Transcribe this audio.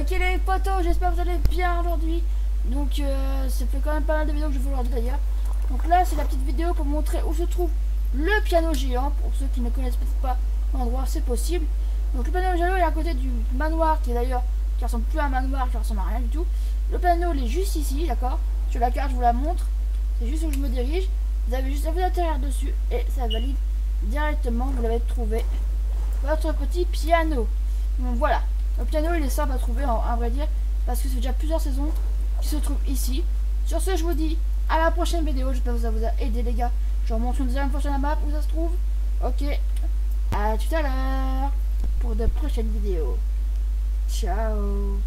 Ok les potos, j'espère que vous allez bien aujourd'hui. Donc euh, ça fait quand même pas mal de vidéos que je fais aujourd'hui d'ailleurs. Donc là c'est la petite vidéo pour montrer où se trouve le piano géant. Pour ceux qui ne connaissent peut-être pas l'endroit, c'est possible. Donc le piano géant est à côté du manoir qui est d'ailleurs qui ressemble plus à un manoir, qui ressemble à rien du tout. Le piano il est juste ici, d'accord? Sur la carte je vous la montre. C'est juste où je me dirige. Vous avez juste à vous atterrir dessus et ça valide directement, vous l'avez trouvé. Votre petit piano. Donc voilà. Le piano il est simple à trouver à vrai dire parce que c'est déjà plusieurs saisons qui se trouvent ici. Sur ce je vous dis à la prochaine vidéo. J'espère que ça vous a aidé les gars. Je vous montre une deuxième la map où ça se trouve. Ok. À tout à l'heure pour de prochaines vidéos. Ciao